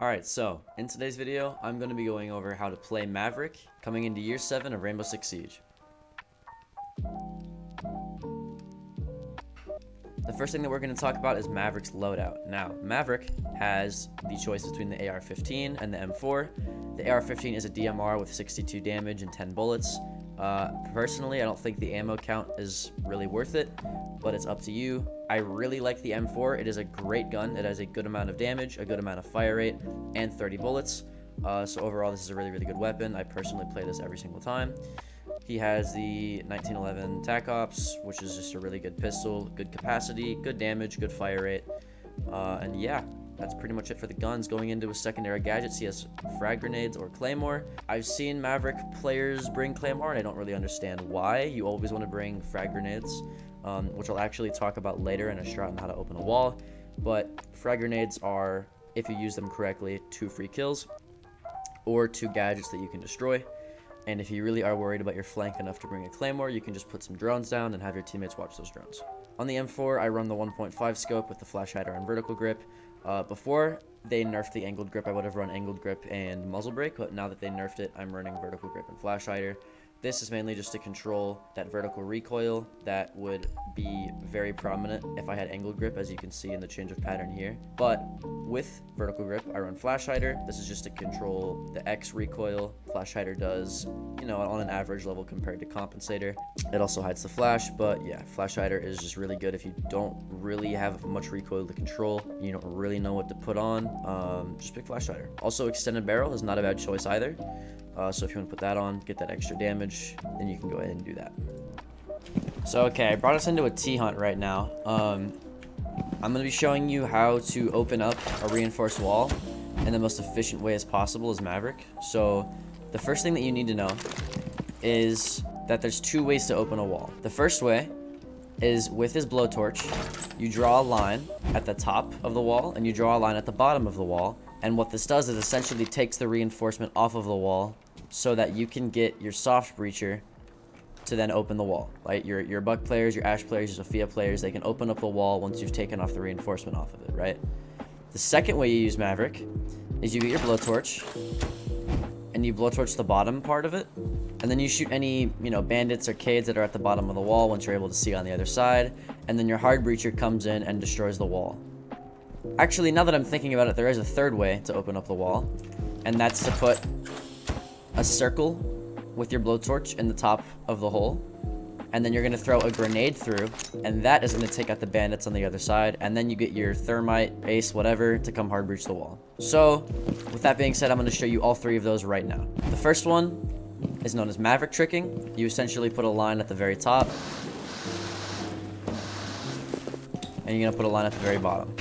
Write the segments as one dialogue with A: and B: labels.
A: Alright, so, in today's video, I'm going to be going over how to play Maverick coming into Year 7 of Rainbow Six Siege. The first thing that we're going to talk about is Maverick's loadout. Now, Maverick has the choice between the AR-15 and the M4. The AR-15 is a DMR with 62 damage and 10 bullets. Uh, personally, I don't think the ammo count is really worth it, but it's up to you. I really like the M4. It is a great gun. It has a good amount of damage, a good amount of fire rate, and 30 bullets. Uh, so overall, this is a really, really good weapon. I personally play this every single time. He has the 1911 TAC Ops, which is just a really good pistol, good capacity, good damage, good fire rate. Uh, and yeah, that's pretty much it for the guns. Going into his secondary gadgets, he has frag grenades or claymore. I've seen Maverick players bring claymore, and I don't really understand why. You always want to bring frag grenades, um, which I'll actually talk about later in a strat on how to open a wall. But frag grenades are, if you use them correctly, two free kills or two gadgets that you can destroy. And if you really are worried about your flank enough to bring a claymore, you can just put some drones down and have your teammates watch those drones. On the M4, I run the 1.5 scope with the flash hider and vertical grip. Uh, before they nerfed the angled grip, I would have run angled grip and muzzle brake, but now that they nerfed it, I'm running vertical grip and flash hider. This is mainly just to control that vertical recoil that would be very prominent if I had angled grip, as you can see in the change of pattern here. But with vertical grip, I run flash hider. This is just to control the X recoil. Flash hider does, you know, on an average level compared to compensator. It also hides the flash, but yeah, flash hider is just really good if you don't really have much recoil to control. You don't really know what to put on. Um, just pick flash hider. Also, extended barrel is not a bad choice either. Uh, so if you want to put that on, get that extra damage, then you can go ahead and do that. So okay, I brought us into a T-hunt right now. Um, I'm going to be showing you how to open up a reinforced wall in the most efficient way as possible as Maverick. So the first thing that you need to know is that there's two ways to open a wall. The first way is with his blowtorch, you draw a line at the top of the wall and you draw a line at the bottom of the wall and what this does is essentially takes the reinforcement off of the wall so that you can get your soft breacher to then open the wall. Right? Your, your Buck players, your Ash players, your Zofia players, they can open up the wall once you've taken off the reinforcement off of it, right? The second way you use Maverick is you get your blowtorch and you blowtorch the bottom part of it and then you shoot any, you know, bandits or cades that are at the bottom of the wall once you're able to see on the other side and then your hard breacher comes in and destroys the wall. Actually, now that I'm thinking about it, there is a third way to open up the wall. And that's to put a circle with your blowtorch in the top of the hole. And then you're going to throw a grenade through. And that is going to take out the bandits on the other side. And then you get your thermite, ace, whatever, to come hard breach the wall. So, with that being said, I'm going to show you all three of those right now. The first one is known as Maverick Tricking. You essentially put a line at the very top. And you're going to put a line at the very bottom.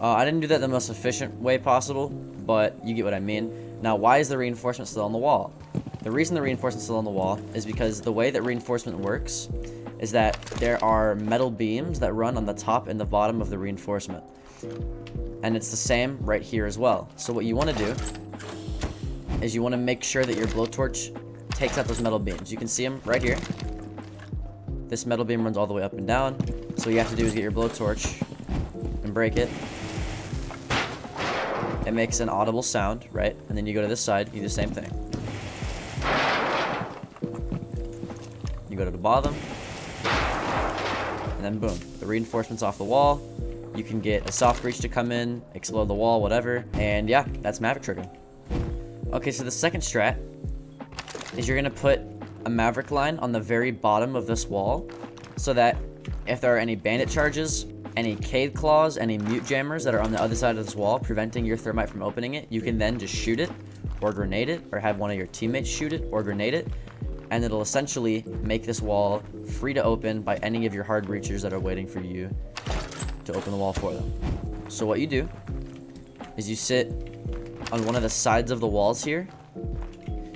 A: Uh, I didn't do that the most efficient way possible, but you get what I mean. Now, why is the reinforcement still on the wall? The reason the reinforcement is still on the wall is because the way that reinforcement works is that there are metal beams that run on the top and the bottom of the reinforcement. And it's the same right here as well. So what you want to do is you want to make sure that your blowtorch takes out those metal beams. You can see them right here. This metal beam runs all the way up and down. So what you have to do is get your blowtorch and break it it makes an audible sound, right? And then you go to this side, you do the same thing. You go to the bottom, and then boom, the reinforcement's off the wall. You can get a soft breach to come in, explode the wall, whatever. And yeah, that's Maverick Tricking. Okay, so the second strat is you're gonna put a Maverick line on the very bottom of this wall so that if there are any bandit charges any Kaid Claws, any Mute Jammers that are on the other side of this wall, preventing your Thermite from opening it, you can then just shoot it, or grenade it, or have one of your teammates shoot it, or grenade it, and it'll essentially make this wall free to open by any of your hard breachers that are waiting for you to open the wall for them. So what you do is you sit on one of the sides of the walls here.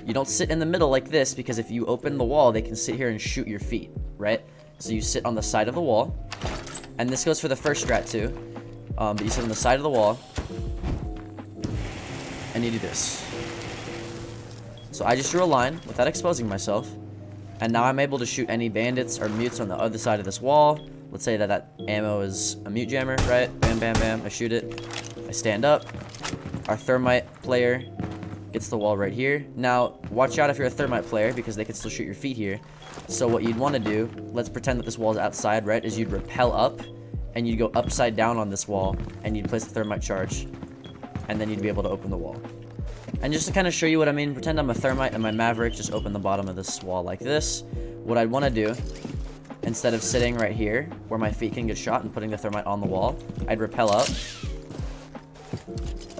A: You don't sit in the middle like this because if you open the wall, they can sit here and shoot your feet, right? So you sit on the side of the wall, and this goes for the first strat too. Um, but you sit on the side of the wall. And you do this. So I just drew a line without exposing myself. And now I'm able to shoot any bandits or mutes on the other side of this wall. Let's say that that ammo is a mute jammer, right? Bam, bam, bam. I shoot it. I stand up. Our thermite player gets the wall right here. Now, watch out if you're a thermite player because they can still shoot your feet here. So what you'd want to do, let's pretend that this wall is outside, right, is you'd repel up and you'd go upside down on this wall and you'd place the thermite charge and then you'd be able to open the wall. And just to kind of show you what I mean, pretend I'm a thermite and my maverick, just open the bottom of this wall like this. What I'd want to do, instead of sitting right here where my feet can get shot and putting the thermite on the wall, I'd repel up.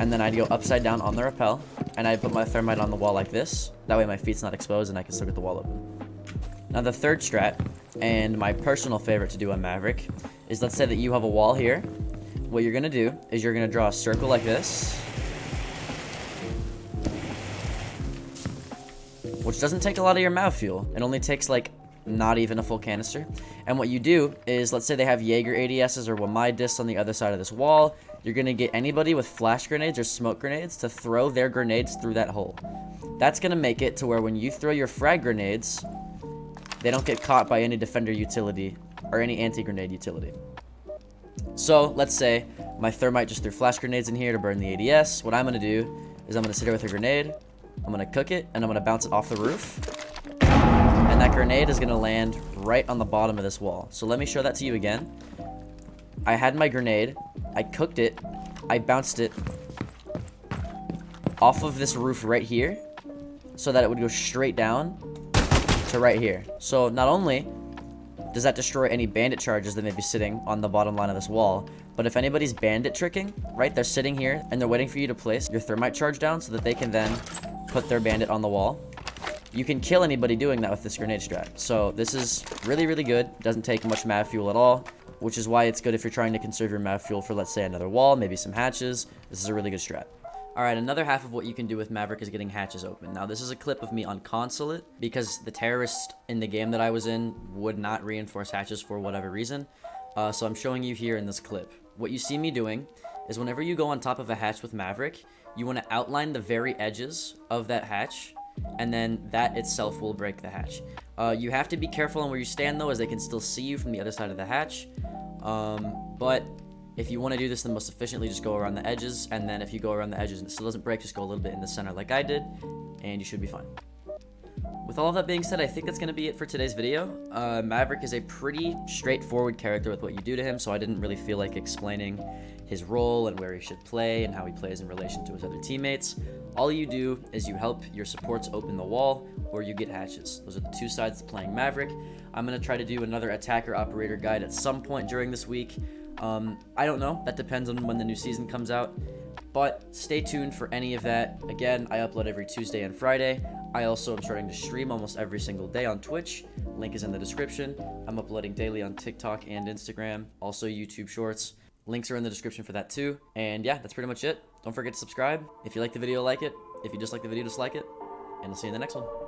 A: And then I'd go upside down on the rappel, and I'd put my thermite on the wall like this. That way my feet's not exposed and I can still get the wall open. Now the third strat, and my personal favorite to do on Maverick, is let's say that you have a wall here. What you're going to do is you're going to draw a circle like this. Which doesn't take a lot of your mav fuel. It only takes like not even a full canister. And what you do is, let's say they have Jaeger ADSs or Wamai discs on the other side of this wall. You're going to get anybody with flash grenades or smoke grenades to throw their grenades through that hole. That's going to make it to where when you throw your frag grenades, they don't get caught by any defender utility or any anti-grenade utility. So let's say my thermite just threw flash grenades in here to burn the ADS. What I'm going to do is I'm going to sit here with a grenade. I'm going to cook it and I'm going to bounce it off the roof. Grenade is going to land right on the bottom of this wall. So let me show that to you again. I had my grenade. I cooked it. I bounced it off of this roof right here so that it would go straight down to right here. So not only does that destroy any bandit charges that may be sitting on the bottom line of this wall, but if anybody's bandit tricking, right, they're sitting here and they're waiting for you to place your thermite charge down so that they can then put their bandit on the wall. You can kill anybody doing that with this grenade strat. So this is really, really good. Doesn't take much mav fuel at all, which is why it's good if you're trying to conserve your mav fuel for, let's say, another wall, maybe some hatches. This is a really good strat. Alright, another half of what you can do with Maverick is getting hatches open. Now, this is a clip of me on Consulate, because the terrorist in the game that I was in would not reinforce hatches for whatever reason. Uh, so I'm showing you here in this clip. What you see me doing is whenever you go on top of a hatch with Maverick, you want to outline the very edges of that hatch, and then that itself will break the hatch. Uh, you have to be careful on where you stand, though, as they can still see you from the other side of the hatch. Um, but if you want to do this the most efficiently, just go around the edges, and then if you go around the edges and it still doesn't break, just go a little bit in the center like I did, and you should be fine. With all of that being said, I think that's going to be it for today's video. Uh, Maverick is a pretty straightforward character with what you do to him, so I didn't really feel like explaining his role and where he should play and how he plays in relation to his other teammates. All you do is you help your supports open the wall or you get hatches. Those are the two sides to playing Maverick. I'm going to try to do another attacker operator guide at some point during this week. Um, I don't know. That depends on when the new season comes out. But stay tuned for any of that. Again, I upload every Tuesday and Friday. I also am starting to stream almost every single day on Twitch. Link is in the description. I'm uploading daily on TikTok and Instagram, also YouTube Shorts. Links are in the description for that too. And yeah, that's pretty much it. Don't forget to subscribe. If you like the video, like it. If you dislike the video, dislike it. And I'll see you in the next one.